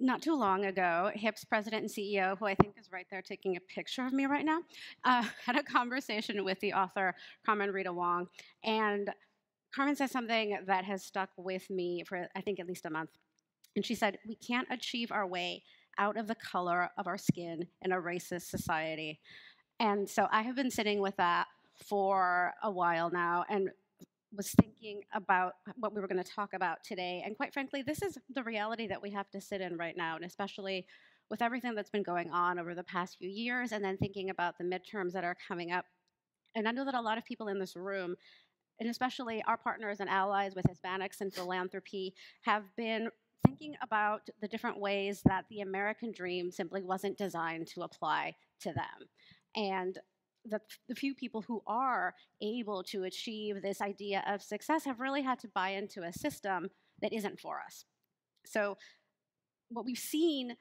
not too long ago, HIP's president and CEO, who I think is right there taking a picture of me right now, uh, had a conversation with the author Carmen Rita Wong. And Carmen said something that has stuck with me for, I think, at least a month. And she said, We can't achieve our way out of the color of our skin in a racist society. And so I have been sitting with that for a while now and was thinking about what we were going to talk about today. And quite frankly, this is the reality that we have to sit in right now, and especially with everything that's been going on over the past few years, and then thinking about the midterms that are coming up. And I know that a lot of people in this room, and especially our partners and allies with Hispanics in Philanthropy, have been thinking about the different ways that the American dream simply wasn't designed to apply to them. And the, the few people who are able to achieve this idea of success have really had to buy into a system that isn't for us. So, what we've seen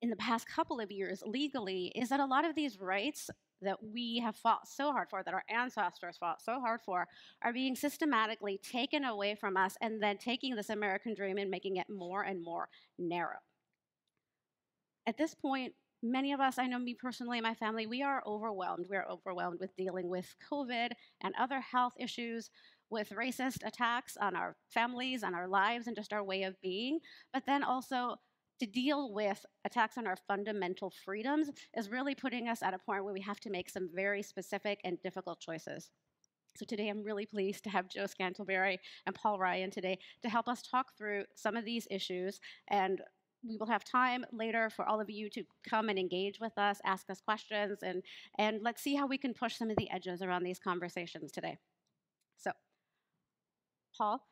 in the past couple of years legally is that a lot of these rights that we have fought so hard for, that our ancestors fought so hard for, are being systematically taken away from us and then taking this American dream and making it more and more narrow. At this point, many of us, I know me personally my family, we are overwhelmed. We are overwhelmed with dealing with COVID and other health issues, with racist attacks on our families, on our lives, and just our way of being. But then also to deal with attacks on our fundamental freedoms is really putting us at a point where we have to make some very specific and difficult choices. So today I'm really pleased to have Joe Scantlebury and Paul Ryan today to help us talk through some of these issues and we will have time later for all of you to come and engage with us, ask us questions, and, and let's see how we can push some of the edges around these conversations today. So, Paul,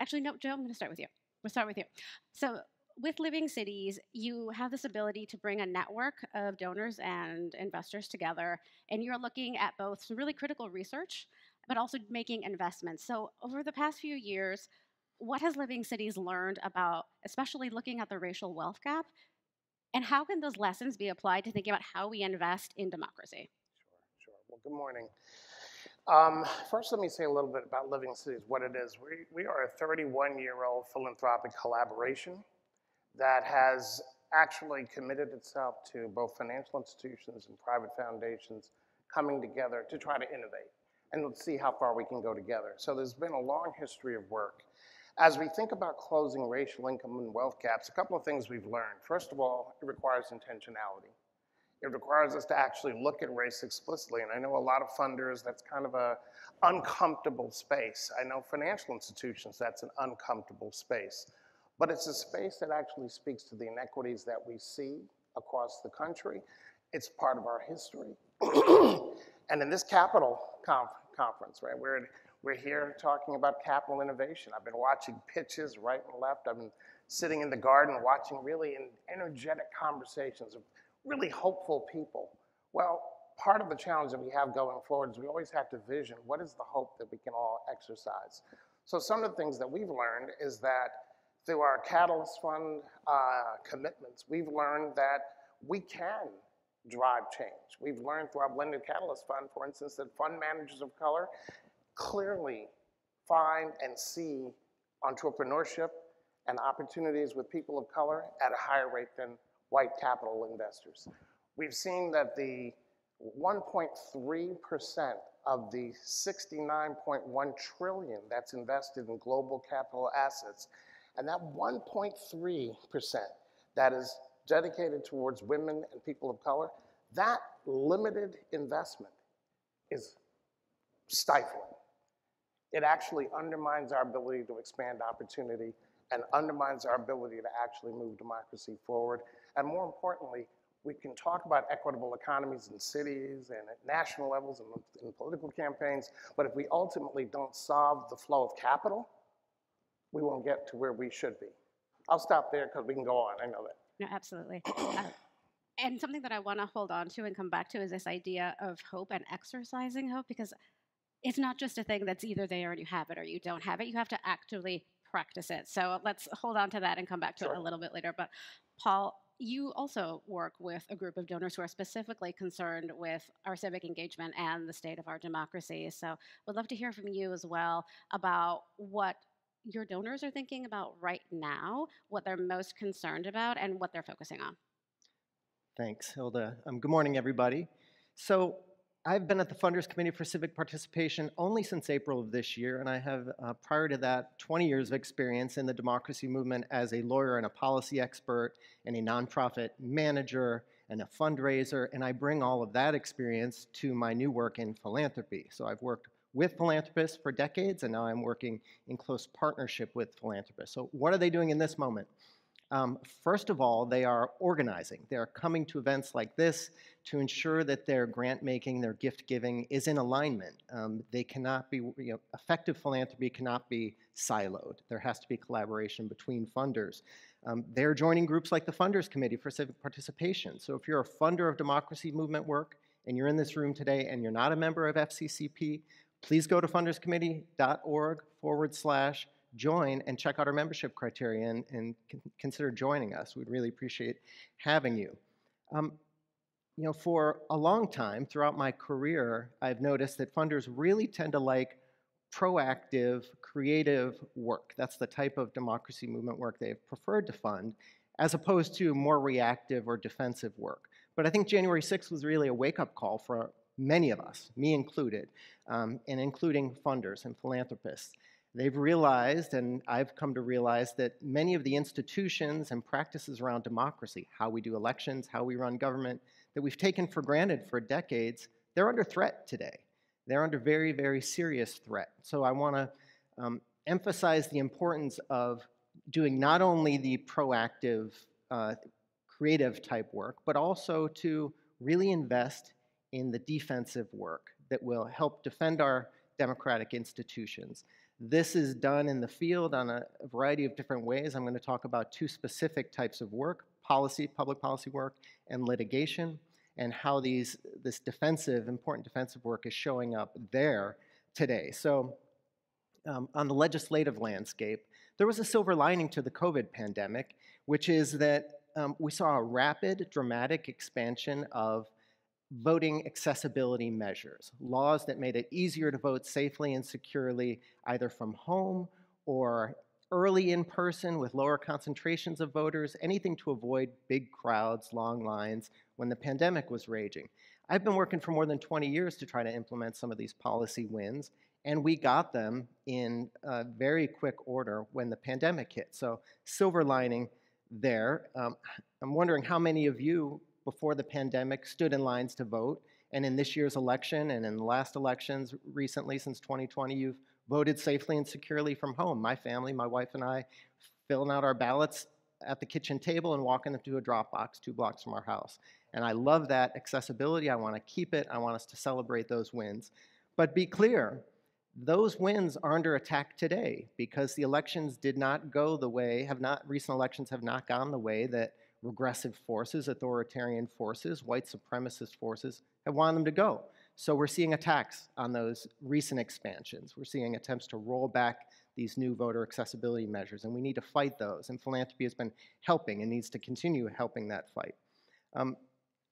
actually, no, Joe, I'm going to start with you. We'll start with you. So, with Living Cities, you have this ability to bring a network of donors and investors together, and you're looking at both some really critical research, but also making investments. So, over the past few years, what has Living Cities learned about, especially looking at the racial wealth gap, and how can those lessons be applied to thinking about how we invest in democracy? Sure, sure. Well, good morning. Um, first, let me say a little bit about Living Cities, what it is. We, we are a 31 year old philanthropic collaboration that has actually committed itself to both financial institutions and private foundations coming together to try to innovate. And let's see how far we can go together. So there's been a long history of work as we think about closing racial income and wealth gaps, a couple of things we've learned. First of all, it requires intentionality. It requires us to actually look at race explicitly. And I know a lot of funders, that's kind of a uncomfortable space. I know financial institutions, that's an uncomfortable space. But it's a space that actually speaks to the inequities that we see across the country. It's part of our history. and in this capital conf conference, right, we're we're here talking about capital innovation. I've been watching pitches right and left. I've been sitting in the garden watching really energetic conversations of really hopeful people. Well, part of the challenge that we have going forward is we always have to vision what is the hope that we can all exercise. So some of the things that we've learned is that through our Catalyst Fund uh, commitments, we've learned that we can drive change. We've learned through our Blended Catalyst Fund, for instance, that fund managers of color clearly find and see entrepreneurship and opportunities with people of color at a higher rate than white capital investors. We've seen that the 1.3% of the 69.1 trillion that's invested in global capital assets, and that 1.3% that is dedicated towards women and people of color, that limited investment is stifling it actually undermines our ability to expand opportunity and undermines our ability to actually move democracy forward. And more importantly, we can talk about equitable economies in cities and at national levels and in political campaigns, but if we ultimately don't solve the flow of capital, we won't get to where we should be. I'll stop there because we can go on, I know that. No, absolutely. uh, and something that I want to hold on to and come back to is this idea of hope and exercising hope, because it's not just a thing that's either there and you have it or you don't have it. You have to actively practice it. So let's hold on to that and come back to sure. it a little bit later. But Paul, you also work with a group of donors who are specifically concerned with our civic engagement and the state of our democracy. So we'd love to hear from you as well about what your donors are thinking about right now, what they're most concerned about, and what they're focusing on. Thanks, Hilda. Um, good morning, everybody. So I've been at the Funders Committee for Civic Participation only since April of this year, and I have, uh, prior to that, 20 years of experience in the democracy movement as a lawyer and a policy expert and a nonprofit manager and a fundraiser, and I bring all of that experience to my new work in philanthropy. So I've worked with philanthropists for decades, and now I'm working in close partnership with philanthropists. So what are they doing in this moment? Um, first of all, they are organizing. They are coming to events like this to ensure that their grant making, their gift giving is in alignment. Um, they cannot be, you know, effective philanthropy cannot be siloed. There has to be collaboration between funders. Um, they're joining groups like the Funders Committee for Civic Participation. So if you're a funder of democracy movement work and you're in this room today and you're not a member of FCCP, please go to funderscommittee.org forward slash join and check out our membership criteria and, consider joining us. We'd really appreciate having you. Um, you know, for a long time throughout my career, I've noticed that funders really tend to like proactive, creative work. That's the type of democracy movement work they've preferred to fund, as opposed to more reactive or defensive work. But I think January 6th was really a wake-up call for many of us, me included, um, and including funders and philanthropists, They've realized, and I've come to realize, that many of the institutions and practices around democracy, how we do elections, how we run government, that we've taken for granted for decades, they're under threat today. They're under very, very serious threat. So I want to um, emphasize the importance of doing not only the proactive, uh, creative type work, but also to really invest in the defensive work that will help defend our democratic institutions. This is done in the field on a variety of different ways. I'm going to talk about two specific types of work, policy, public policy work, and litigation, and how these, this defensive, important defensive work is showing up there today. So um, on the legislative landscape, there was a silver lining to the COVID pandemic, which is that um, we saw a rapid, dramatic expansion of voting accessibility measures, laws that made it easier to vote safely and securely either from home or early in person with lower concentrations of voters, anything to avoid big crowds, long lines when the pandemic was raging. I've been working for more than 20 years to try to implement some of these policy wins, and we got them in very quick order when the pandemic hit. So silver lining there. Um, I'm wondering how many of you before the pandemic stood in lines to vote. And in this year's election and in the last elections recently since 2020, you've voted safely and securely from home. My family, my wife and I, filling out our ballots at the kitchen table and walking them to a drop box two blocks from our house. And I love that accessibility. I want to keep it. I want us to celebrate those wins. But be clear, those wins are under attack today because the elections did not go the way, have not, recent elections have not gone the way that regressive forces, authoritarian forces, white supremacist forces have wanted them to go. So we're seeing attacks on those recent expansions. We're seeing attempts to roll back these new voter accessibility measures, and we need to fight those. And philanthropy has been helping and needs to continue helping that fight. Um,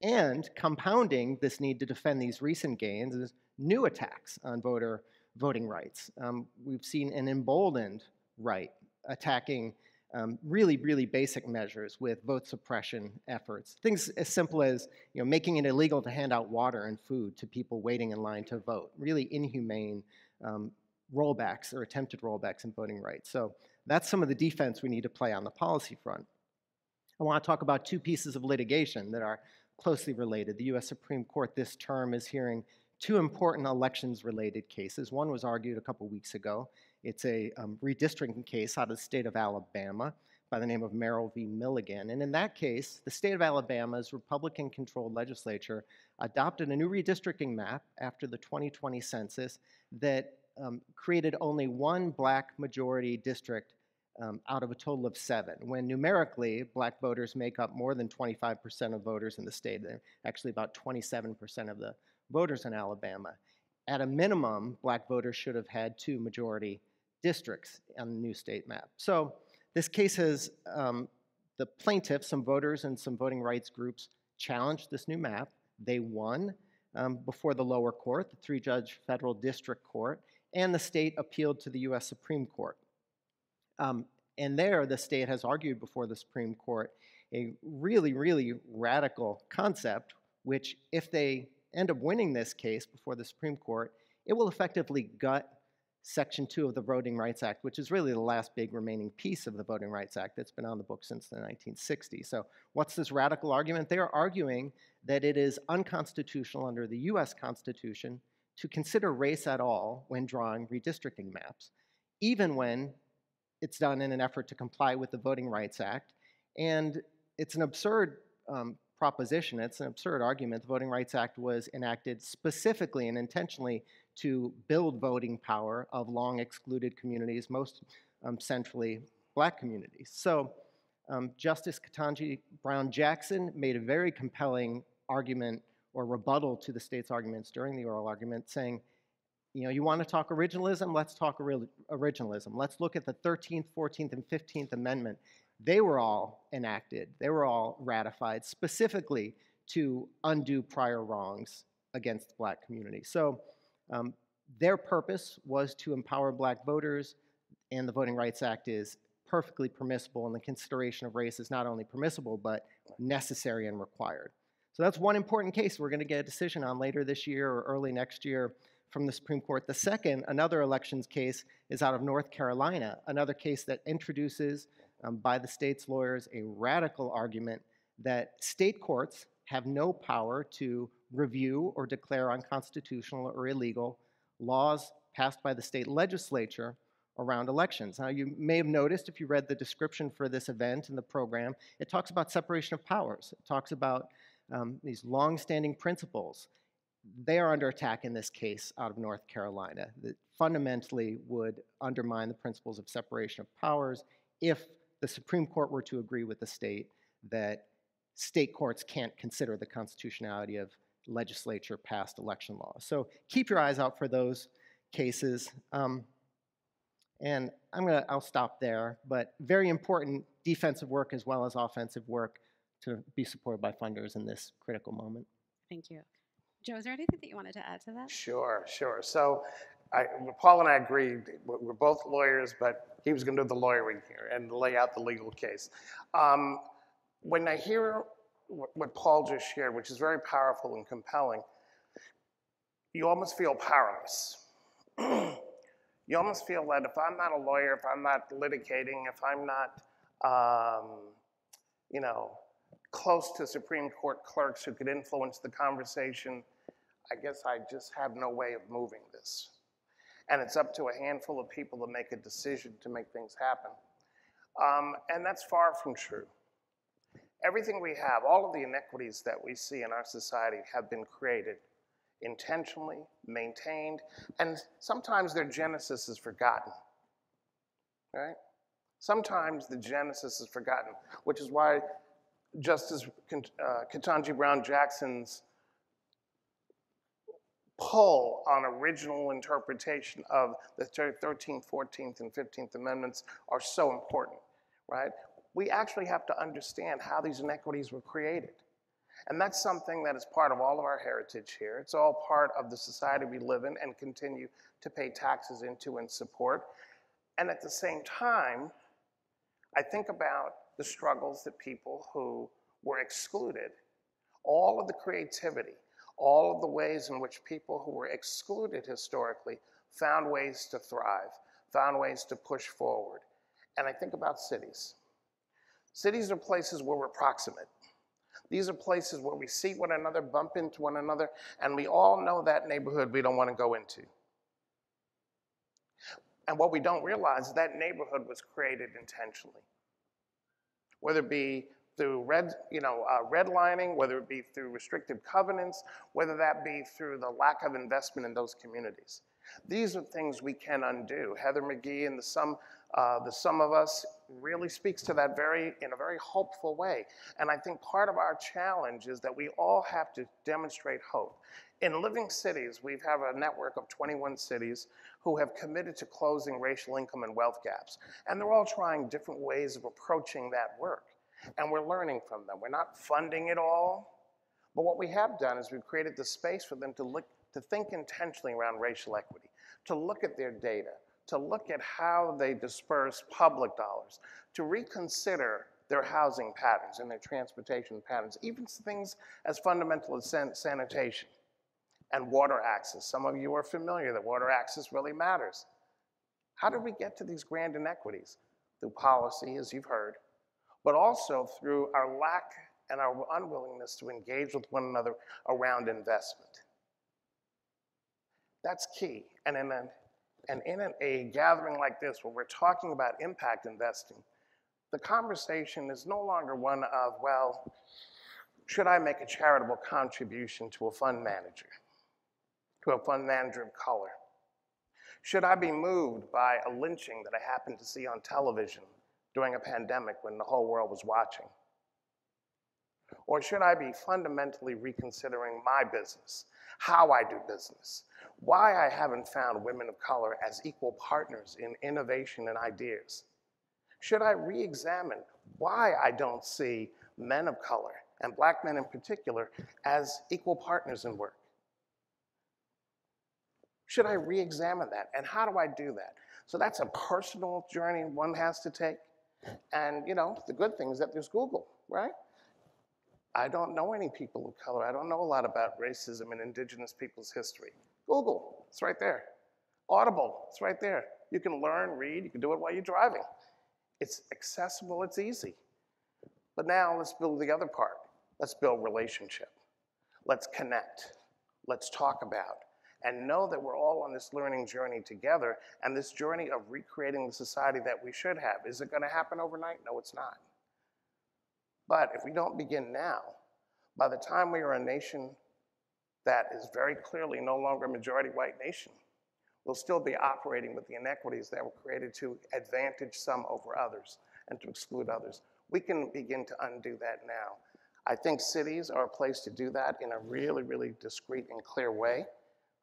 and compounding this need to defend these recent gains is new attacks on voter voting rights. Um, we've seen an emboldened right attacking um, really, really basic measures with vote suppression efforts. Things as simple as you know, making it illegal to hand out water and food to people waiting in line to vote. Really inhumane um, rollbacks or attempted rollbacks in voting rights. So that's some of the defense we need to play on the policy front. I want to talk about two pieces of litigation that are closely related. The U.S. Supreme Court this term is hearing two important elections-related cases. One was argued a couple weeks ago, it's a um, redistricting case out of the state of Alabama by the name of Merrill v. Milligan. And in that case, the state of Alabama's Republican controlled legislature adopted a new redistricting map after the 2020 census that um, created only one black majority district um, out of a total of seven, when numerically black voters make up more than 25% of voters in the state, They're actually about 27% of the voters in Alabama. At a minimum, black voters should have had two majority districts on the new state map. So this case has um, the plaintiffs, some voters and some voting rights groups challenged this new map. They won um, before the lower court, the three-judge federal district court, and the state appealed to the U.S. Supreme Court. Um, and there, the state has argued before the Supreme Court a really, really radical concept, which, if they end up winning this case before the Supreme Court, it will effectively gut Section 2 of the Voting Rights Act, which is really the last big remaining piece of the Voting Rights Act that's been on the books since the 1960s. So, what's this radical argument? They are arguing that it is unconstitutional under the US Constitution to consider race at all when drawing redistricting maps, even when it's done in an effort to comply with the Voting Rights Act. And it's an absurd um, proposition, it's an absurd argument. The Voting Rights Act was enacted specifically and intentionally to build voting power of long excluded communities, most um, centrally black communities. So um, Justice Ketanji Brown Jackson made a very compelling argument or rebuttal to the state's arguments during the oral argument, saying, you know, you want to talk originalism? Let's talk originalism. Let's look at the 13th, 14th, and 15th Amendment. They were all enacted, they were all ratified specifically to undo prior wrongs against the black community. So um, their purpose was to empower black voters, and the Voting Rights Act is perfectly permissible, and the consideration of race is not only permissible, but necessary and required. So that's one important case we're going to get a decision on later this year or early next year from the Supreme Court. The second, another elections case, is out of North Carolina, another case that introduces, um, by the state's lawyers, a radical argument that state courts have no power to review or declare unconstitutional or illegal laws passed by the state legislature around elections. Now, you may have noticed if you read the description for this event in the program, it talks about separation of powers. It talks about um, these long-standing principles. They are under attack in this case out of North Carolina that fundamentally would undermine the principles of separation of powers if the Supreme Court were to agree with the state that state courts can't consider the constitutionality of legislature passed election laws. So keep your eyes out for those cases. Um, and I'm gonna, I'll stop there, but very important defensive work as well as offensive work to be supported by funders in this critical moment. Thank you. Joe, is there anything that you wanted to add to that? Sure, sure. So I, Paul and I agreed, we're both lawyers, but he was gonna do the lawyering here and lay out the legal case. Um, when I hear what Paul just shared, which is very powerful and compelling, you almost feel powerless. you almost feel that if I'm not a lawyer, if I'm not litigating, if I'm not, um, you know, close to Supreme Court clerks who could influence the conversation, I guess I just have no way of moving this. And it's up to a handful of people to make a decision to make things happen. Um, and that's far from true. Everything we have, all of the inequities that we see in our society have been created intentionally, maintained, and sometimes their genesis is forgotten. Right? Sometimes the genesis is forgotten, which is why Justice uh, Ketanji Brown Jackson's pull on original interpretation of the 13th, 14th, and 15th Amendments are so important, right? We actually have to understand how these inequities were created. And that's something that is part of all of our heritage here. It's all part of the society we live in and continue to pay taxes into and support. And at the same time, I think about the struggles that people who were excluded, all of the creativity, all of the ways in which people who were excluded historically found ways to thrive, found ways to push forward. And I think about cities. Cities are places where we're proximate. These are places where we see one another, bump into one another, and we all know that neighborhood we don't want to go into. And what we don't realize is that neighborhood was created intentionally. Whether it be through red, you know, uh, redlining, whether it be through restrictive covenants, whether that be through the lack of investment in those communities. These are things we can undo. Heather McGhee and the sum, uh, the sum of us really speaks to that very in a very hopeful way. And I think part of our challenge is that we all have to demonstrate hope. In Living Cities, we have a network of 21 cities who have committed to closing racial income and wealth gaps. And they're all trying different ways of approaching that work. And we're learning from them. We're not funding it all, but what we have done is we've created the space for them to look to think intentionally around racial equity, to look at their data, to look at how they disperse public dollars, to reconsider their housing patterns and their transportation patterns, even things as fundamental as san sanitation and water access. Some of you are familiar that water access really matters. How did we get to these grand inequities? Through policy, as you've heard, but also through our lack and our unwillingness to engage with one another around investment. That's key. And in, a, and in a gathering like this, where we're talking about impact investing, the conversation is no longer one of, well, should I make a charitable contribution to a fund manager, to a fund manager of color? Should I be moved by a lynching that I happened to see on television during a pandemic when the whole world was watching? Or should I be fundamentally reconsidering my business, how I do business, why I haven't found women of color as equal partners in innovation and ideas? Should I re examine why I don't see men of color, and black men in particular, as equal partners in work? Should I re examine that? And how do I do that? So that's a personal journey one has to take. And, you know, the good thing is that there's Google, right? I don't know any people of color. I don't know a lot about racism and indigenous people's history. Google, it's right there. Audible, it's right there. You can learn, read, you can do it while you're driving. It's accessible, it's easy. But now let's build the other part. Let's build relationship. Let's connect. Let's talk about. And know that we're all on this learning journey together and this journey of recreating the society that we should have. Is it going to happen overnight? No, it's not. But if we don't begin now, by the time we are a nation that is very clearly no longer a majority white nation we'll still be operating with the inequities that were created to advantage some over others and to exclude others. We can begin to undo that now. I think cities are a place to do that in a really, really discreet and clear way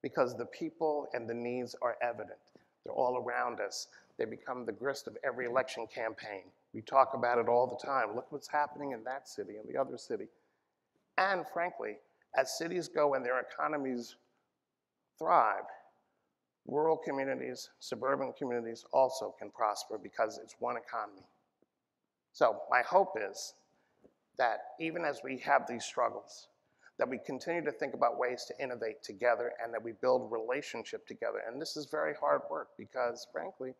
because the people and the needs are evident. They're all around us. They become the grist of every election campaign. We talk about it all the time. Look what's happening in that city and the other city. And frankly, as cities go and their economies thrive, rural communities, suburban communities also can prosper because it's one economy. So my hope is that even as we have these struggles, that we continue to think about ways to innovate together and that we build relationship together. And this is very hard work because frankly,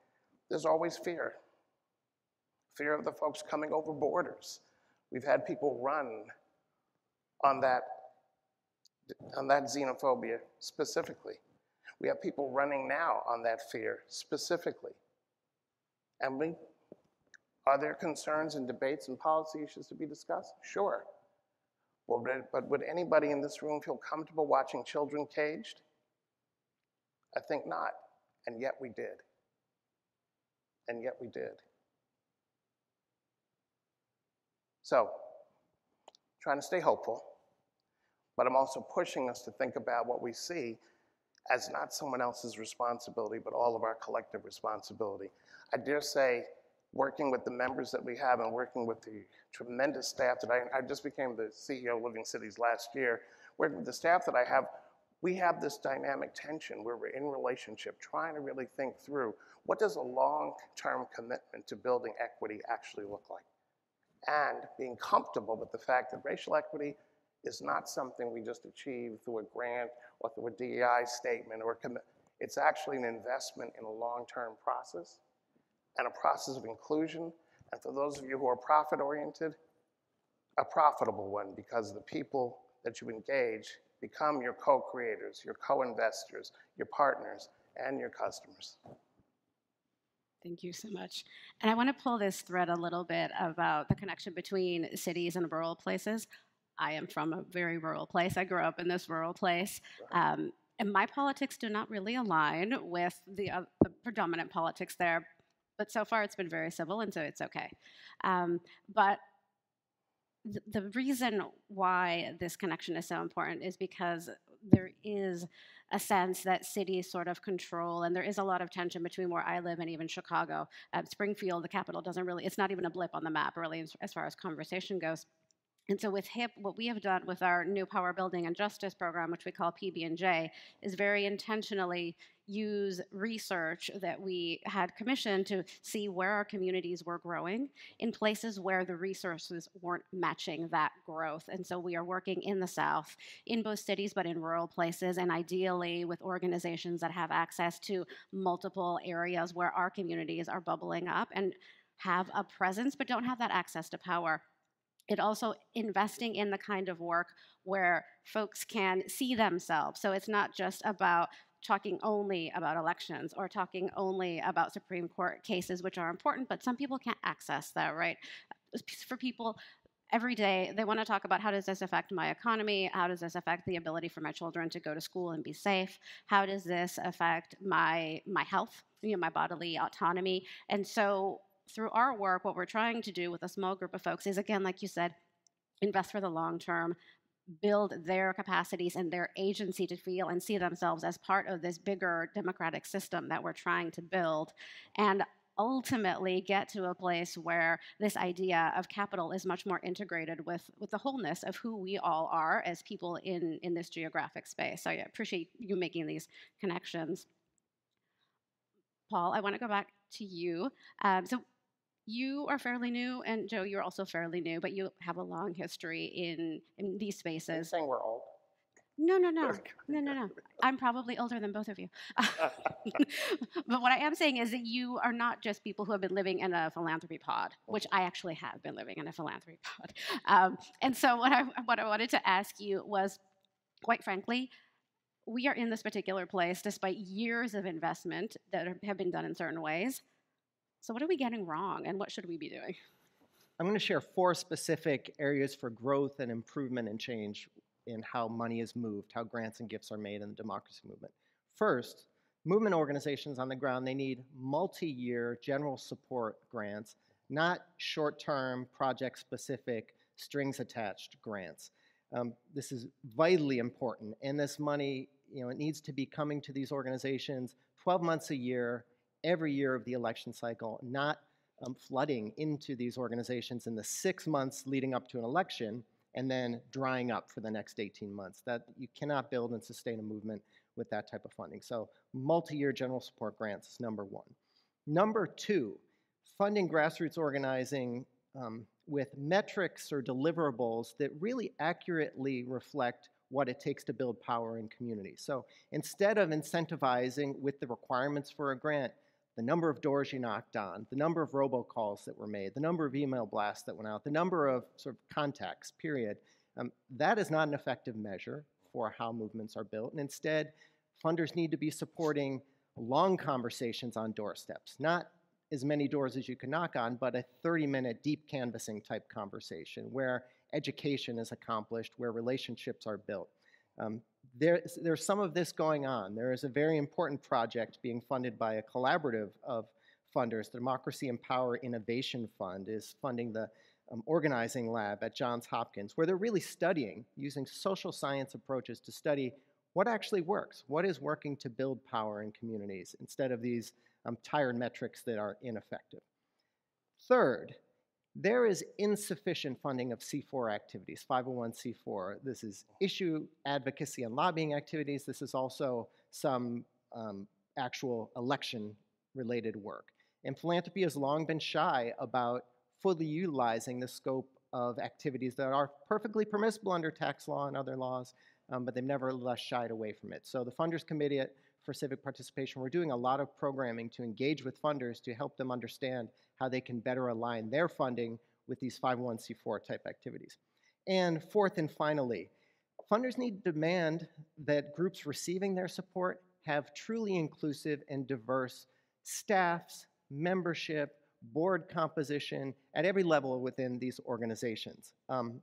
there's always fear. Fear of the folks coming over borders. We've had people run on that on that xenophobia specifically. We have people running now on that fear specifically. And we, are there concerns and debates and policy issues to be discussed? Sure. Well, but would anybody in this room feel comfortable watching children caged? I think not. And yet we did. And yet we did. So, trying to stay hopeful but I'm also pushing us to think about what we see as not someone else's responsibility, but all of our collective responsibility. I dare say, working with the members that we have and working with the tremendous staff that I, I just became the CEO of Living Cities last year, working with the staff that I have, we have this dynamic tension where we're in relationship, trying to really think through what does a long-term commitment to building equity actually look like? And being comfortable with the fact that racial equity is not something we just achieve through a grant or through a DEI statement or commit. It's actually an investment in a long-term process and a process of inclusion. And for those of you who are profit-oriented, a profitable one because the people that you engage become your co-creators, your co-investors, your partners, and your customers. Thank you so much. And I want to pull this thread a little bit about the connection between cities and rural places. I am from a very rural place. I grew up in this rural place. Um, and my politics do not really align with the, uh, the, predominant politics there. But so far, it's been very civil, and so it's okay. Um, but th the reason why this connection is so important is because there is a sense that cities sort of control, and there is a lot of tension between where I live and even Chicago. Uh, Springfield, the capital, doesn't really, it's not even a blip on the map, really, as, as far as conversation goes. And so with HIP, what we have done with our new Power Building and Justice program, which we call PB&J, is very intentionally use research that we had commissioned to see where our communities were growing in places where the resources weren't matching that growth. And so we are working in the South, in both cities, but in rural places, and ideally with organizations that have access to multiple areas where our communities are bubbling up and have a presence but don't have that access to power it also investing in the kind of work where folks can see themselves. So it's not just about talking only about elections or talking only about Supreme Court cases, which are important, but some people can't access that, right? For people, every day they want to talk about how does this affect my economy? How does this affect the ability for my children to go to school and be safe? How does this affect my my health you know my bodily autonomy? And so through our work, what we're trying to do with a small group of folks is, again, like you said, invest for the long term, build their capacities and their agency to feel and see themselves as part of this bigger democratic system that we're trying to build. And ultimately get to a place where this idea of capital is much more integrated with, with the wholeness of who we all are as people in, in this geographic space. So I appreciate you making these connections. Paul, I want to go back to you. Um, so you are fairly new, and Joe, you're also fairly new, but you have a long history in in these spaces. saying we're old? No, no, no, no, no, no. I'm probably older than both of you. but what I am saying is that you are not just people who have been living in a philanthropy pod, which I actually have been living in a philanthropy pod. Um, and so what I what I wanted to ask you was, quite frankly, we are in this particular place despite years of investment that have been done in certain ways. So what are we getting wrong, and what should we be doing? I'm going to share four specific areas for growth and improvement and change in how money is moved, how grants and gifts are made in the democracy movement. First, movement organizations on the ground, they need multi-year general support grants, not short-term, project-specific, strings-attached grants. Um, this is vitally important, and this money, you know, it needs to be coming to these organizations 12 months a year every year of the election cycle, not um, flooding into these organizations in the six months leading up to an election and then drying up for the next 18 months. That you cannot build and sustain a movement with that type of funding. So multi-year general support grants is number one. Number two, funding grassroots organizing um, with metrics or deliverables that really accurately reflect what it takes to build power in communities. So instead of incentivizing with the requirements for a grant, the number of doors you knocked on, the number of robocalls that were made, the number of email blasts that went out, the number of sort of contacts, period. Um, that is not an effective measure for how movements are built. And instead, funders need to be supporting long conversations on doorsteps, not as many doors as you can knock on, but a 30-minute deep canvassing type conversation where education is accomplished, where relationships are built. Um, there, there's some of this going on. There is a very important project being funded by a collaborative of funders. The Democracy and Power Innovation Fund is funding the um, organizing lab at Johns Hopkins, where they're really studying, using social science approaches to study what actually works, what is working to build power in communities, instead of these um, tired metrics that are ineffective. Third, there is insufficient funding of C4 activities, 501c4. This is issue advocacy and lobbying activities. This is also some um, actual election related work. And philanthropy has long been shy about fully utilizing the scope of activities that are perfectly permissible under tax law and other laws, um, but they've nevertheless shied away from it. So the Funders Committee for Civic Participation, we're doing a lot of programming to engage with funders to help them understand how they can better align their funding with these 501c4 type activities. And fourth and finally, funders need to demand that groups receiving their support have truly inclusive and diverse staffs, membership, board composition at every level within these organizations. Um,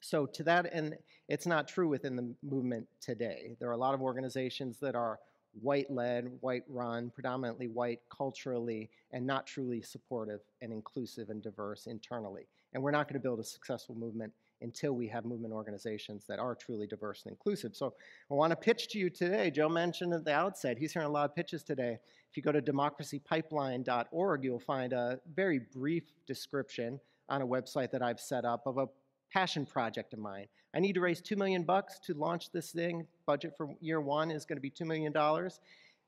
so to that end, it's not true within the movement today. There are a lot of organizations that are white-led, white-run, predominantly white culturally, and not truly supportive and inclusive and diverse internally. And we're not going to build a successful movement until we have movement organizations that are truly diverse and inclusive. So I want to pitch to you today. Joe mentioned at the outset, he's hearing a lot of pitches today. If you go to democracypipeline.org, you'll find a very brief description on a website that I've set up of a passion project of mine. I need to raise two million bucks to launch this thing. Budget for year one is going to be two million dollars.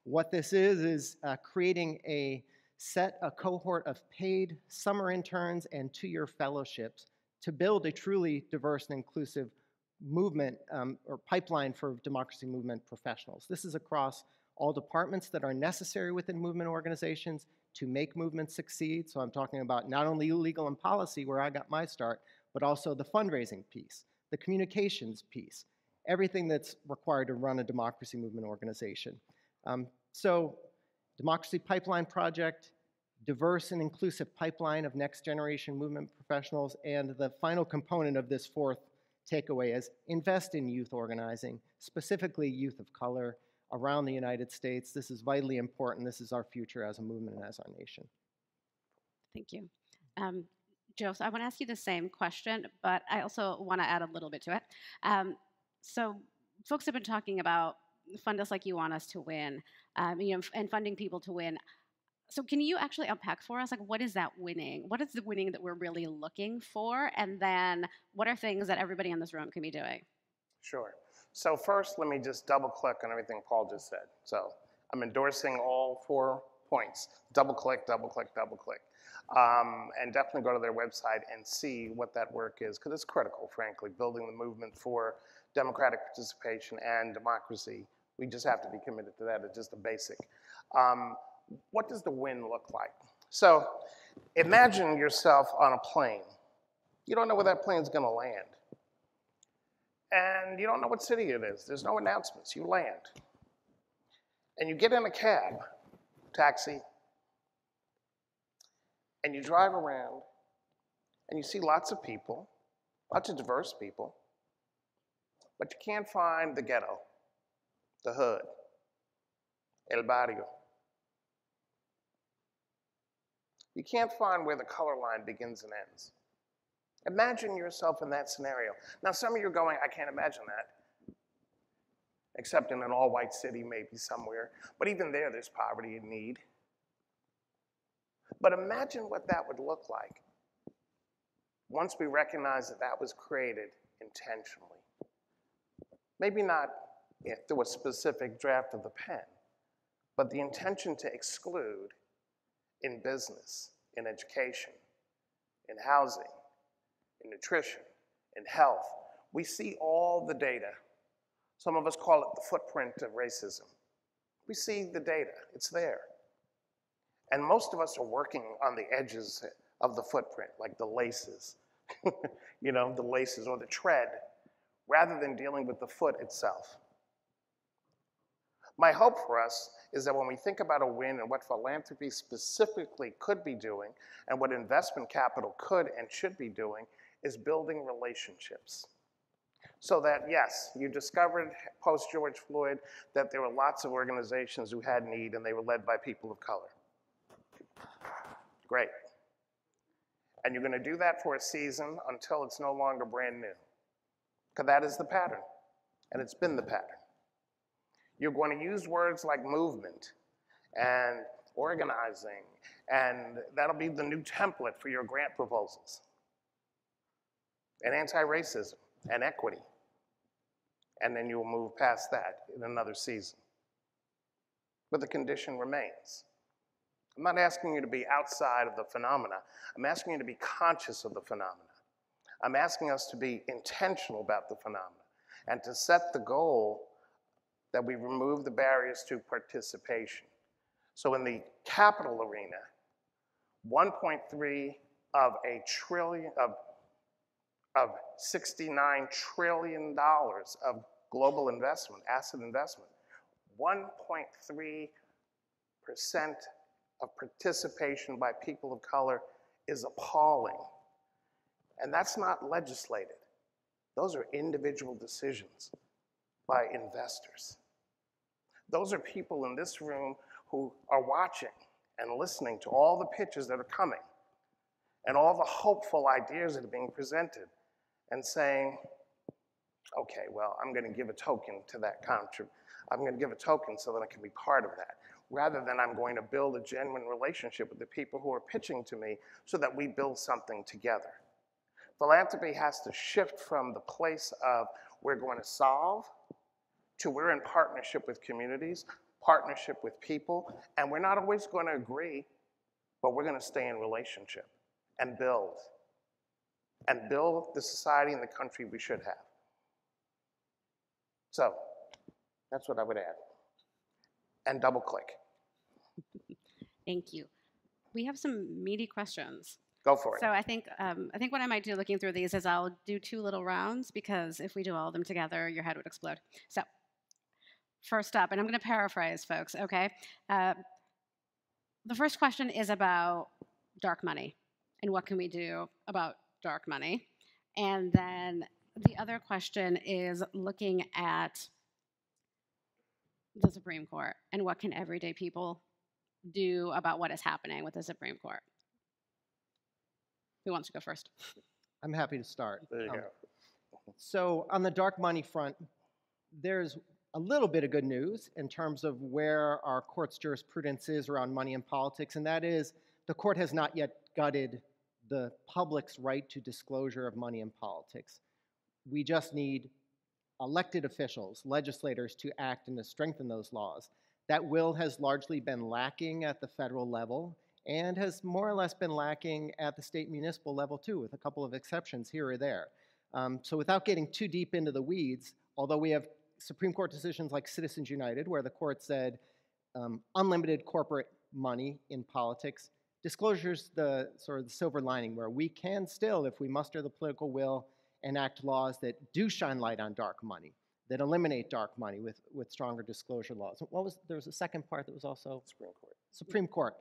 What this is, is uh, creating a set, a cohort of paid summer interns and two-year fellowships to build a truly diverse and inclusive movement um, or pipeline for democracy movement professionals. This is across all departments that are necessary within movement organizations to make movements succeed. So I'm talking about not only legal and policy, where I got my start, but also the fundraising piece, the communications piece, everything that's required to run a democracy movement organization. Um, so Democracy Pipeline Project, diverse and inclusive pipeline of next generation movement professionals, and the final component of this fourth takeaway is invest in youth organizing, specifically youth of color around the United States. This is vitally important. This is our future as a movement and as our nation. Thank you. Um, Joe, so I want to ask you the same question, but I also want to add a little bit to it. Um, so folks have been talking about fund us like you want us to win, um, you know, and funding people to win. So can you actually unpack for us, like, what is that winning? What is the winning that we're really looking for? And then what are things that everybody in this room can be doing? Sure. So first, let me just double click on everything Paul just said. So I'm endorsing all four points. Double click, double click, double click. Um, and definitely go to their website and see what that work is, because it's critical, frankly, building the movement for democratic participation and democracy. We just have to be committed to that. It's just a basic. Um, what does the win look like? So imagine yourself on a plane. You don't know where that plane's going to land. And you don't know what city it is. There's no announcements. You land. And you get in a cab, taxi, and you drive around and you see lots of people, lots of diverse people, but you can't find the ghetto, the hood, el barrio. You can't find where the color line begins and ends. Imagine yourself in that scenario. Now, some of you are going, I can't imagine that. Except in an all white city, maybe somewhere. But even there, there's poverty and need. But imagine what that would look like once we recognize that that was created intentionally. Maybe not through a specific draft of the pen, but the intention to exclude in business, in education, in housing, in nutrition, in health. We see all the data. Some of us call it the footprint of racism. We see the data, it's there. And most of us are working on the edges of the footprint, like the laces, you know, the laces or the tread, rather than dealing with the foot itself. My hope for us is that when we think about a win and what philanthropy specifically could be doing and what investment capital could and should be doing is building relationships. So that, yes, you discovered post George Floyd that there were lots of organizations who had need and they were led by people of color. Great. And you're going to do that for a season until it's no longer brand new. Because that is the pattern, and it's been the pattern. You're going to use words like movement and organizing, and that'll be the new template for your grant proposals. And anti-racism and equity. And then you'll move past that in another season. But the condition remains. I'm not asking you to be outside of the phenomena. I'm asking you to be conscious of the phenomena. I'm asking us to be intentional about the phenomena and to set the goal that we remove the barriers to participation. So in the capital arena, 1.3 of a trillion of of 69 trillion dollars of global investment, asset investment. 1.3 percent of participation by people of color is appalling. And that's not legislated. Those are individual decisions by investors. Those are people in this room who are watching and listening to all the pitches that are coming and all the hopeful ideas that are being presented and saying, okay, well, I'm going to give a token to that contrib. I'm going to give a token so that I can be part of that, rather than I'm going to build a genuine relationship with the people who are pitching to me so that we build something together. Philanthropy has to shift from the place of we're going to solve to we're in partnership with communities. partnership with people, and we're not always going to agree, but we're going to stay in relationship and build and build the society and the country we should have. So that's what I would add. And double click. Thank you. We have some meaty questions. Go for it. So I think um, I think what I might do looking through these is I'll do two little rounds because if we do all of them together, your head would explode. So first up, and I'm going to paraphrase, folks. Okay, uh, the first question is about dark money and what can we do about dark money, and then the other question is looking at the Supreme Court and what can everyday people do about what is happening with the Supreme Court. Who wants to go first? I'm happy to start. there you Um, go. So on the dark money front, there's a little bit of good news in terms of where our court's jurisprudence is around money and politics, and that is the court has not yet gutted the public's right to disclosure of money and politics. We just need elected officials, legislators to act and to strengthen those laws. That will has largely been lacking at the federal level and has more or less been lacking at the state municipal level too, with a couple of exceptions here or there. Um, so without getting too deep into the weeds, although we have Supreme Court decisions like Citizens United, where the court said um, unlimited corporate money in politics, disclosure's the sort of the silver lining where we can still, if we muster the political will, enact laws that do shine light on dark money, that eliminate dark money with, with stronger disclosure laws. What was there was a second part that was also Supreme Court. Supreme Court.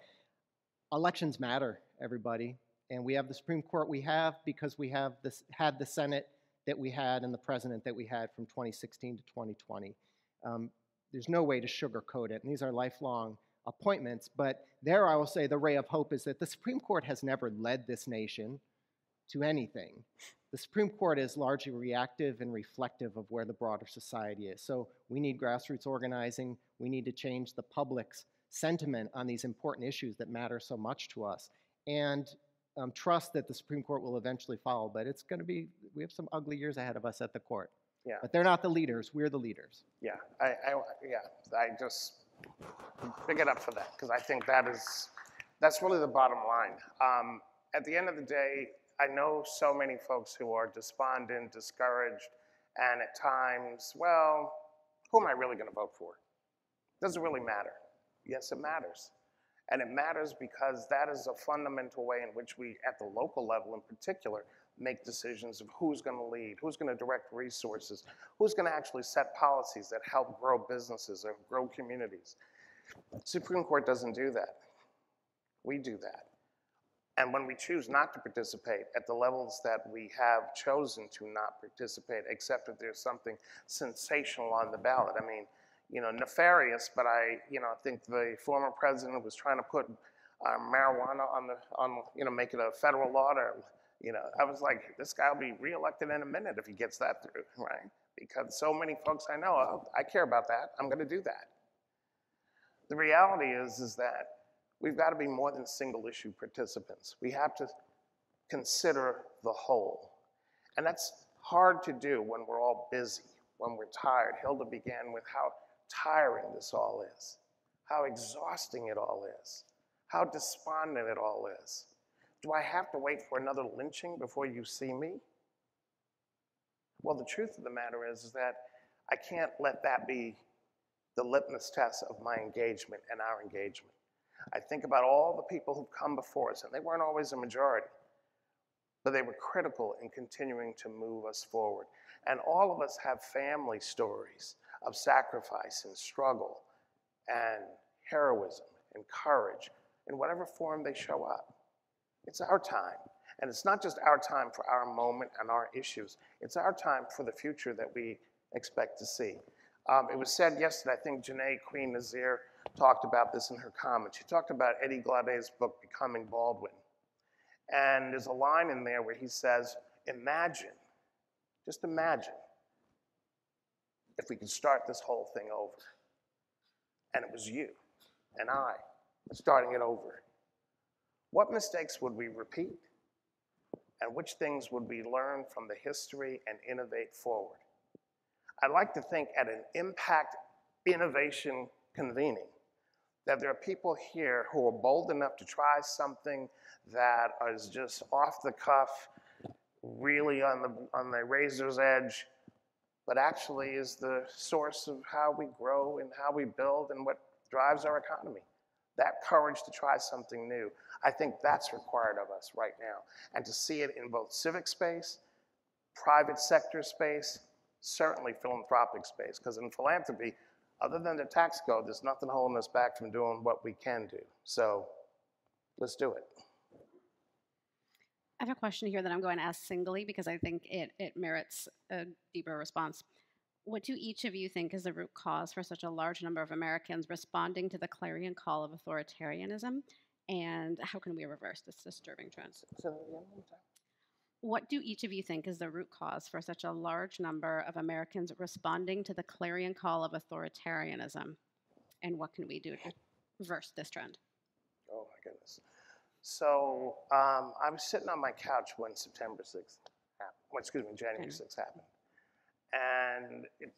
Elections matter, everybody. And we have the Supreme Court we have because we have this, had the Senate that we had and the president that we had from 2016 to 2020. Um, there's no way to sugarcoat it, and these are lifelong appointments. But there, I will say, the ray of hope is that the Supreme Court has never led this nation to anything. The Supreme Court is largely reactive and reflective of where the broader society is. So we need grassroots organizing. We need to change the public's sentiment on these important issues that matter so much to us. And um, trust that the Supreme Court will eventually follow. But it's going to be, we have some ugly years ahead of us at the court. Yeah. But they're not the leaders, we're the leaders. Yeah, I, I, yeah, I just pick it up for that because I think that is, that's really the bottom line. Um, at the end of the day, I know so many folks who are despondent, discouraged, and at times, well, who am I really going to vote for? Doesn't really matter. Yes, it matters. And it matters because that is a fundamental way in which we, at the local level in particular, make decisions of who's going to lead, who's going to direct resources, who's going to actually set policies that help grow businesses or grow communities. The Supreme Court doesn't do that. We do that. And when we choose not to participate at the levels that we have chosen to not participate, except if there's something sensational on the ballot, I mean, you know, nefarious, but I, you know, I think the former president was trying to put uh, marijuana on the, on, you know, make it a federal law Or, you know, I was like, this guy will be reelected in a minute if he gets that through, right? Because so many folks I know, oh, I care about that, I'm gonna do that. The reality is, is that we've got to be more than single issue participants. We have to consider the whole. And that's hard to do when we're all busy, when we're tired. Hilda began with how tiring this all is, how exhausting it all is, how despondent it all is. Do I have to wait for another lynching before you see me? Well, the truth of the matter is, is that I can't let that be the litmus test of my engagement and our engagement. I think about all the people who've come before us, and they weren't always a majority, but they were critical in continuing to move us forward. And all of us have family stories of sacrifice and struggle and heroism and courage in whatever form they show up. It's our time. And it's not just our time for our moment and our issues, it's our time for the future that we expect to see. Um, it was said yesterday, I think Janae Queen Nazir talked about this in her comments. She talked about Eddie Glaude's book, Becoming Baldwin. And there's a line in there where he says, Imagine, just imagine, if we could start this whole thing over. And it was you and I starting it over. What mistakes would we repeat? And which things would we learn from the history and innovate forward? I'd like to think at an impact innovation convening. That there are people here who are bold enough to try something that is just off the cuff, really on the, on the razor's edge, but actually is the source of how we grow and how we build and what drives our economy. That courage to try something new. I think that's required of us right now. And to see it in both civic space, private sector space, certainly philanthropic space, because in philanthropy, other than the tax code, there's nothing holding us back from doing what we can do. So let's do it. I have a question here that I'm going to ask singly because I think it, it merits a deeper response. What do each of you think is the root cause for such a large number of Americans responding to the clarion call of authoritarianism? And how can we reverse this disturbing trend? What do each of you think is the root cause for such a large number of Americans responding to the clarion call of authoritarianism? And what can we do to reverse this trend? Oh my goodness. So um, I was sitting on my couch when September 6th happened, well, excuse me, January 6th happened. And it,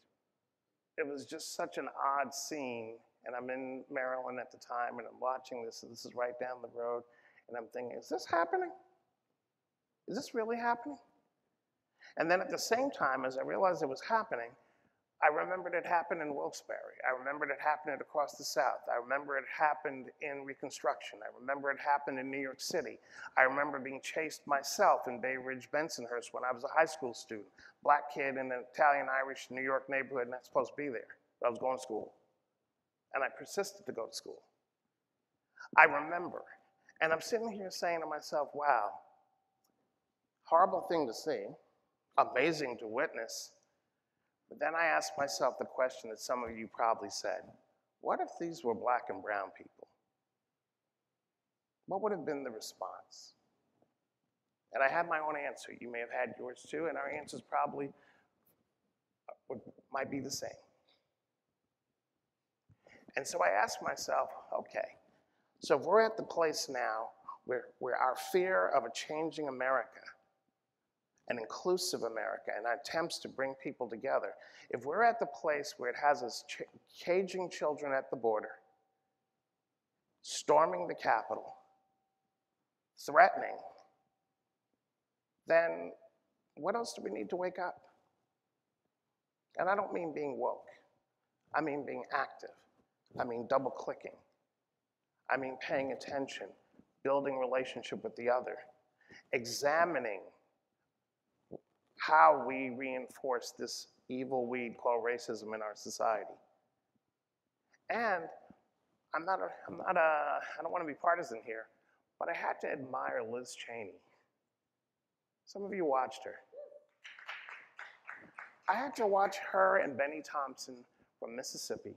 it was just such an odd scene. And I'm in Maryland at the time and I'm watching this, and this is right down the road. And I'm thinking, is this happening? Is this really happening? And then at the same time, as I realized it was happening, I remembered it happened in Wilkes-Barre. I remembered it happened across the South. I remember it happened in Reconstruction. I remember it happened in New York City. I remember being chased myself in Bay Ridge, Bensonhurst when I was a high school student. Black kid in an Italian-Irish New York neighborhood, not supposed to be there. But I was going to school. And I persisted to go to school. I remember. And I'm sitting here saying to myself, wow, horrible thing to see, amazing to witness. But then I asked myself the question that some of you probably said what if these were black and brown people? What would have been the response? And I had my own answer. You may have had yours too, and our answers probably uh, would, might be the same. And so I asked myself, okay, so if we're at the place now where, where our fear of a changing America an inclusive America and attempts to bring people together, if we're at the place where it has us ch caging children at the border, storming the Capitol, threatening, then what else do we need to wake up? And I don't mean being woke. I mean being active. I mean double clicking. I mean paying attention, building relationship with the other, examining how we reinforce this evil weed called racism in our society. And I'm not a, I'm not a, I don't want to be partisan here, but I had to admire Liz Cheney. Some of you watched her. I had to watch her and Bennie Thompson from Mississippi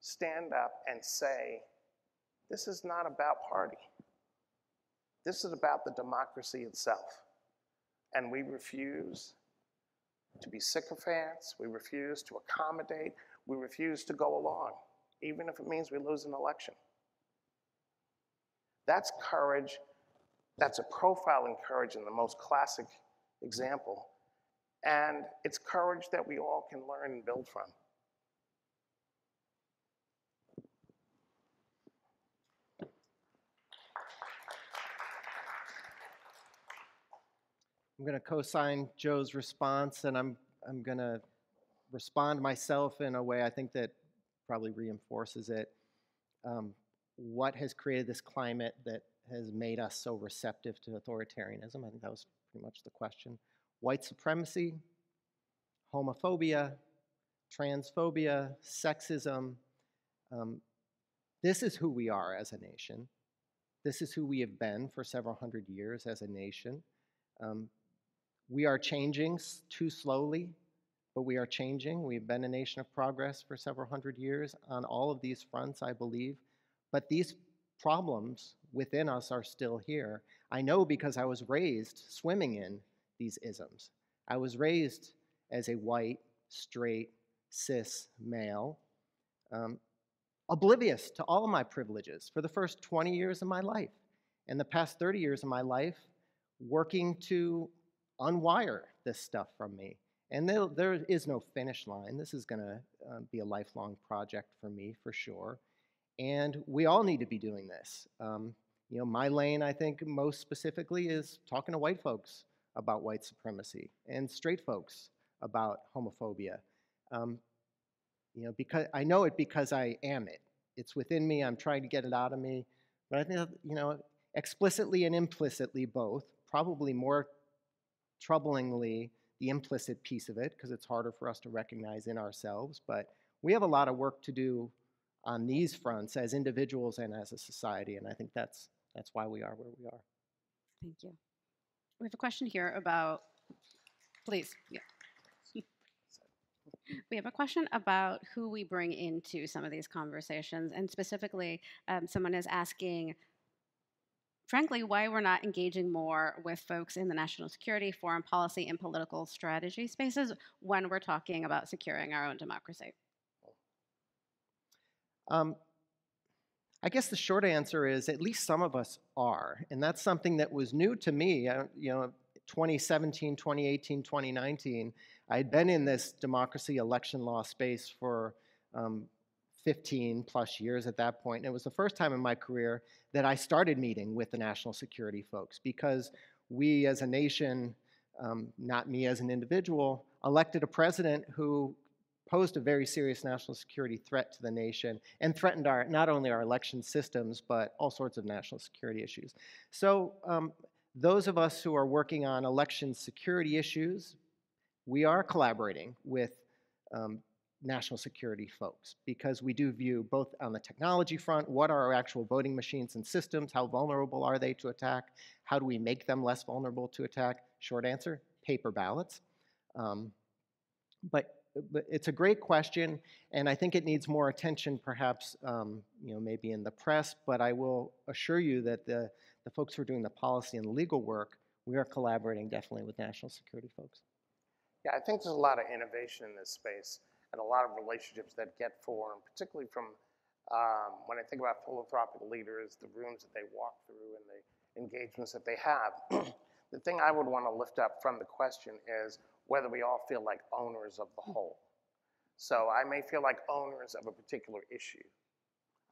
stand up and say, this is not about party. This is about the democracy itself. And we refuse to be sycophants. We refuse to accommodate. We refuse to go along, even if it means we lose an election. That's courage. That's a profile in courage in the most classic example. And it's courage that we all can learn and build from. I'm going to co-sign Joe's response, and I'm I'm going to respond myself in a way I think that probably reinforces it. Um, what has created this climate that has made us so receptive to authoritarianism? I think that was pretty much the question. White supremacy, homophobia, transphobia, sexism. Um, this is who we are as a nation. This is who we have been for several hundred years as a nation. Um, we are changing too slowly, but we are changing. We've been a nation of progress for several hundred years on all of these fronts, I believe. But these problems within us are still here. I know because I was raised swimming in these isms. I was raised as a white, straight, cis male, um, oblivious to all of my privileges for the first 20 years of my life. And the past 30 years of my life, working to unwire this stuff from me And there, there is no finish line. This is going to uh, be a lifelong project for me, for sure. And we all need to be doing this. Um, you know, my lane, I think, most specifically is talking to white folks about white supremacy and straight folks about homophobia. Um, you know, because I know it because I am it. It's within me. I'm trying to get it out of me. But I think, you know, explicitly and implicitly both, probably more troublingly the implicit piece of it because it's harder for us to recognize in ourselves. But we have a lot of work to do on these fronts as individuals and as a society, and I think that's that's why we are where we are. Thank you. We have a question here about, please. Yeah. We have a question about who we bring into some of these conversations, and specifically, um, someone is asking, frankly, why we're not engaging more with folks in the national security, foreign policy, and political strategy spaces when we're talking about securing our own democracy. Um, I guess the short answer is at least some of us are, and that's something that was new to me. I, you know, 2017, 2018, 2019, I had been in this democracy election law space for um, 15 plus years at that point. And it was the first time in my career that I started meeting with the national security folks because we as a nation, um, not me as an individual, elected a president who posed a very serious national security threat to the nation and threatened our not only our election systems but all sorts of national security issues. So um, those of us who are working on election security issues, we are collaborating with um, national security folks because we do view both on the technology front, what are our actual voting machines and systems, how vulnerable are they to attack, how do we make them less vulnerable to attack? Short answer, paper ballots. Um, but but it's a great question, and I think it needs more attention, perhaps, um, you know, maybe in the press. But I will assure you that the the folks who are doing the policy and legal work, we are collaborating definitely with national security folks. Yeah, I think there's a lot of innovation in this space and a lot of relationships that get formed, particularly from um, when I think about philanthropic leaders, the rooms that they walk through and the engagements that they have. the thing I would want to lift up from the question is whether we all feel like owners of the whole. So I may feel like owners of a particular issue.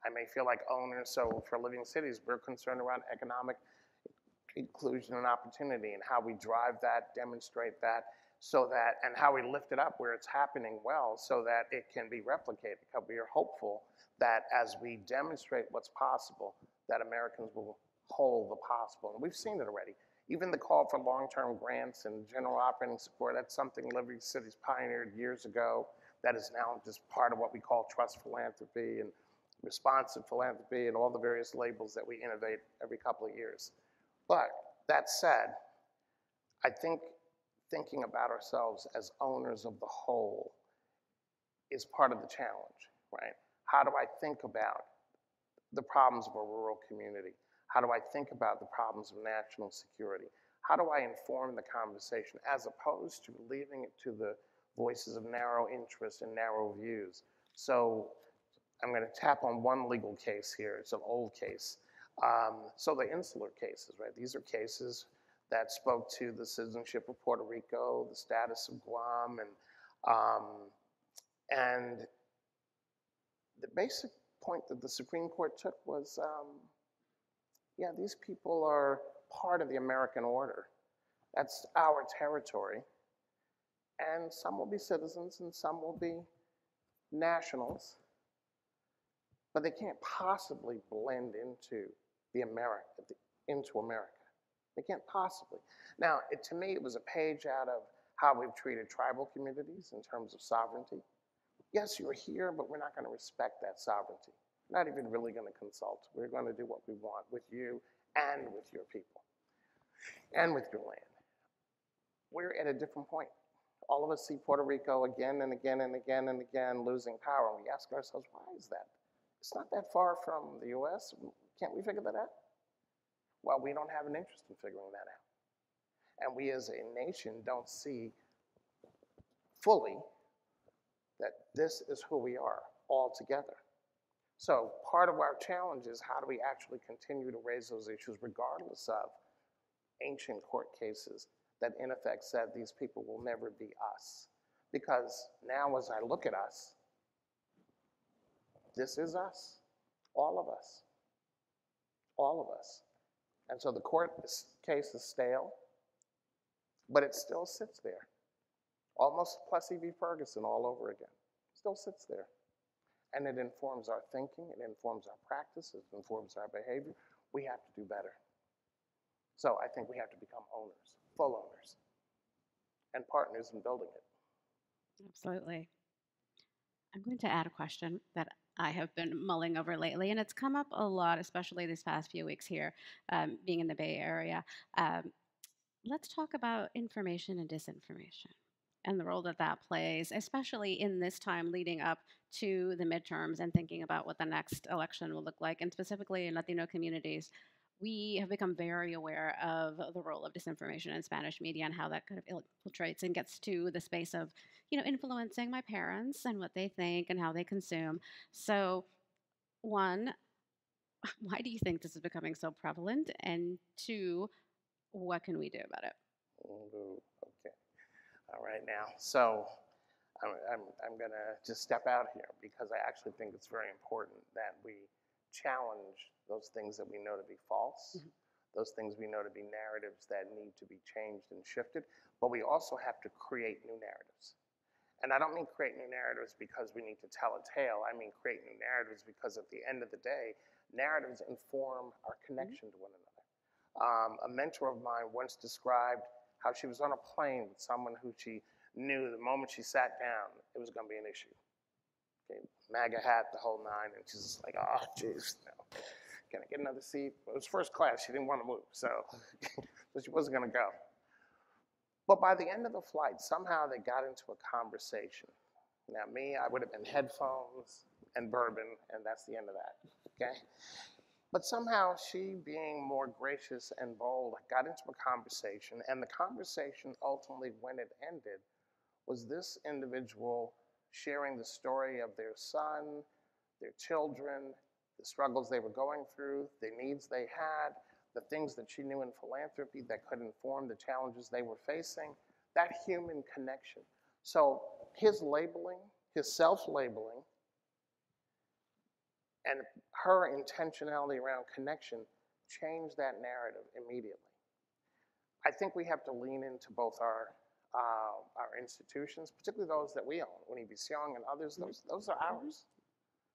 I may feel like owners, so for Living Cities, we're concerned around economic inclusion and opportunity and how we drive that, demonstrate that, so that, and how we lift it up where it's happening well so that it can be replicated. Because we are hopeful that as we demonstrate what's possible, that Americans will hold the possible. And we've seen it already. Even the call for long-term grants and general operating support, that's something Living Cities pioneered years ago that is now just part of what we call trust philanthropy and responsive philanthropy and all the various labels that we innovate every couple of years. But that said, I think thinking about ourselves as owners of the whole is part of the challenge, right? How do I think about the problems of a rural community? How do I think about the problems of national security? How do I inform the conversation as opposed to leaving it to the voices of narrow interest and narrow views? So I'm going to tap on one legal case here. It's an old case. Um, so the insular cases, right? These are cases that spoke to the citizenship of Puerto Rico, the status of Guam, and um, and the basic point that the Supreme Court took was, um, yeah, these people are part of the American order. That's our territory. And some will be citizens and some will be nationals but they can't possibly blend into the America, into America. They can't possibly. Now, it, to me, it was a page out of how we've treated tribal communities in terms of sovereignty. Yes, you're here, but we're not going to respect that sovereignty. Not even really going to consult. We're going to do what we want with you and with your people and with your land. We're at a different point. All of us see Puerto Rico again and again and again and again losing power, and we ask ourselves, why is that? It's not that far from the US. Can't we figure that out? Well, we don't have an interest in figuring that out. And we as a nation don't see fully that this is who we are all together. So part of our challenge is how do we actually continue to raise those issues regardless of ancient court cases that in effect said these people will never be us. Because now, as I look at us, this is us, all of us, all of us. And so the court case is stale, but it still sits there. Almost Plessy v. Ferguson all over again. Still sits there. And it informs our thinking, it informs our practices, it informs our behavior. We have to do better. So I think we have to become owners, full owners, and partners in building it. Absolutely. I'm going to add a question that I have been mulling over lately, and it's come up a lot, especially these past few weeks here, um, being in the Bay Area. Um, let's talk about information and disinformation and the role that that plays, especially in this time leading up to the midterms and thinking about what the next election will look like, and specifically in Latino communities we have become very aware of the role of disinformation in Spanish media and how that kind of infiltrates and gets to the space of, you know, influencing my parents and what they think and how they consume. So, one, why do you think this is becoming so prevalent? And two, what can we do about it? Ooh, okay. All right, now. So, I'm, I'm, I'm going to just step out here because I actually think it's very important that we challenge those things that we know to be false, mm-hmm. those things we know to be narratives that need to be changed and shifted, but we also have to create new narratives. And I don't mean create new narratives because we need to tell a tale. I mean create new narratives because at the end of the day, narratives inform our mm-hmm. connection mm-hmm. to one another. Um, a mentor of mine once described how she was on a plane with someone who she knew the moment she sat down, it was going to be an issue. Okay, MAGA hat, the whole nine, and she's like, oh, jeez, no. Can I get another seat? It was first class. She didn't want to move, so, so she wasn't going to go. But by the end of the flight, somehow they got into a conversation. Now, me, I would have been headphones and bourbon, and that's the end of that, okay? But somehow she, being more gracious and bold, got into a conversation, and the conversation ultimately, when it ended, was this individual sharing the story of their son, their children, the struggles they were going through, the needs they had, the things that she knew in philanthropy that could inform the challenges they were facing, that human connection. So his labeling, his self-labeling, and her intentionality around connection changed that narrative immediately. I think we have to lean into both our uh, our institutions, particularly those that we own, Univision and others, those, those are ours,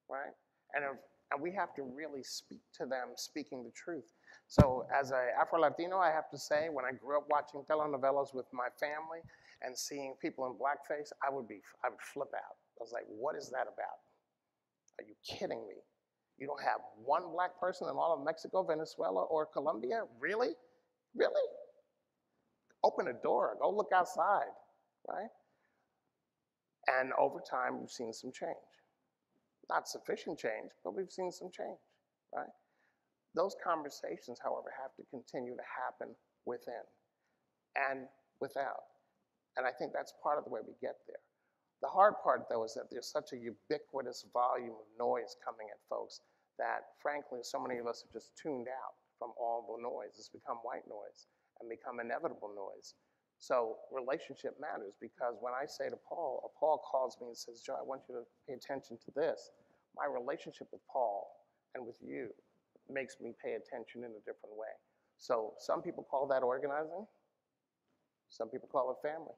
right? And if and we have to really speak to them speaking the truth. So as a Afro-Latino, I have to say, when I grew up watching telenovelas with my family and seeing people in blackface, I would be, I would flip out. I was like, what is that about? Are you kidding me? You don't have one black person in all of Mexico, Venezuela, or Colombia? Really? Really? Open a door, go look outside, right? And over time, we've seen some change. Not sufficient change, but we've seen some change, right? Those conversations, however, have to continue to happen within and without. And I think that's part of the way we get there. The hard part, though, is that there's such a ubiquitous volume of noise coming at folks that, frankly, so many of us have just tuned out from all the noise. It's become white noise and become inevitable noise. So relationship matters because when I say to Paul, or Paul calls me and says, Joe, I want you to pay attention to this. My relationship with Paul and with you makes me pay attention in a different way. So some people call that organizing. Some people call it family.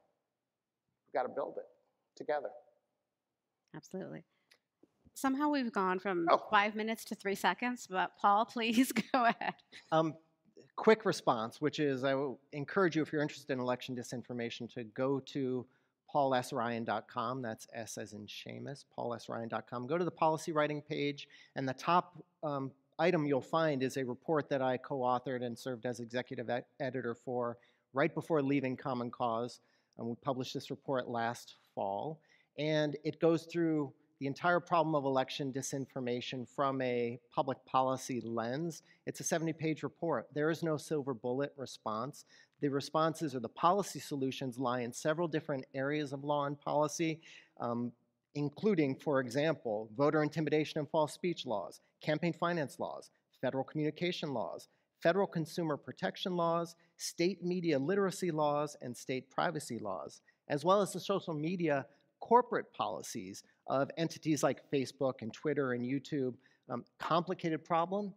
We've got to build it together. Absolutely. Somehow we've gone from oh. five minutes to three seconds, but Paul, please go ahead. Um, quick response, which is I encourage you, if you're interested in election disinformation, to go to paulsryan.com. That's S as in Seamus, paulsryan.com. Go to the policy writing page, and the top um, item you'll find is a report that I co authored and served as executive ed editor for right before leaving Common Cause. And we published this report last fall. And it goes through the entire problem of election disinformation from a public policy lens. It's a 70 page report. There is no silver bullet response. The responses or the policy solutions lie in several different areas of law and policy, um, including, for example, voter intimidation and false speech laws, campaign finance laws, federal communication laws, federal consumer protection laws, state media literacy laws, and state privacy laws, as well as the social media corporate policies of entities like Facebook and Twitter and YouTube. Um, complicated problem,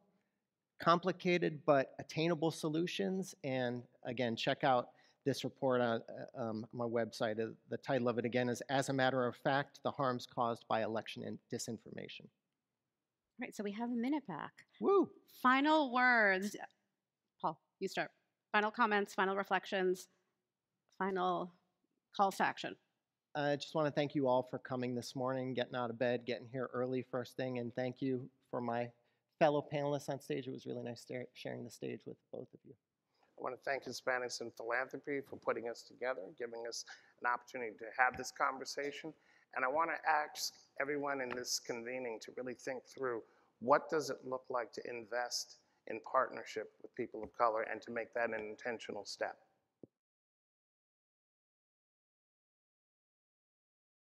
complicated but attainable solutions. And again, check out this report on uh, um, my website. Uh, The title of it again is As a Matter of Fact, the Harms Caused by Election and Disinformation. All right, so we have a minute back. Woo! Final words. Paul, you start. Final comments, final reflections, final calls to action. I just want to thank you all for coming this morning, getting out of bed, getting here early first thing, and thank you for my fellow panelists on stage. It was really nice sharing the stage with both of you. I want to thank Hispanics in Philanthropy for putting us together, giving us an opportunity to have this conversation. And I want to ask everyone in this convening to really think through what does it look like to invest in partnership with people of color and to make that an intentional step.